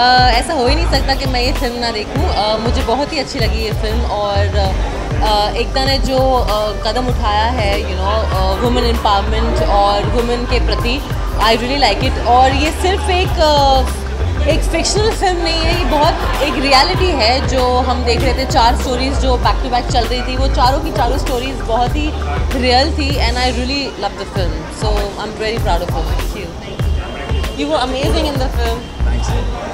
ऐसा हो ही नहीं सकता कि मैं ये फ़िल्म ना देखूँ। uh, मुझे बहुत ही अच्छी लगी ये फ़िल्म और uh, एकता ने जो uh, कदम उठाया है यू नो वुमेन एम्पावरमेंट और वुमेन के प्रति आई रियली लाइक इट और ये सिर्फ़ एक uh, एक फिक्शनल फ़िल्म नहीं है ये बहुत एक रियलिटी है जो हम देख रहे थे। चार स्टोरीज जो बैक टू बैक चल रही थी वो चारों की चारों स्टोरीज बहुत ही रियल थी and I really love the film so I am very proud of you you were amazing in the film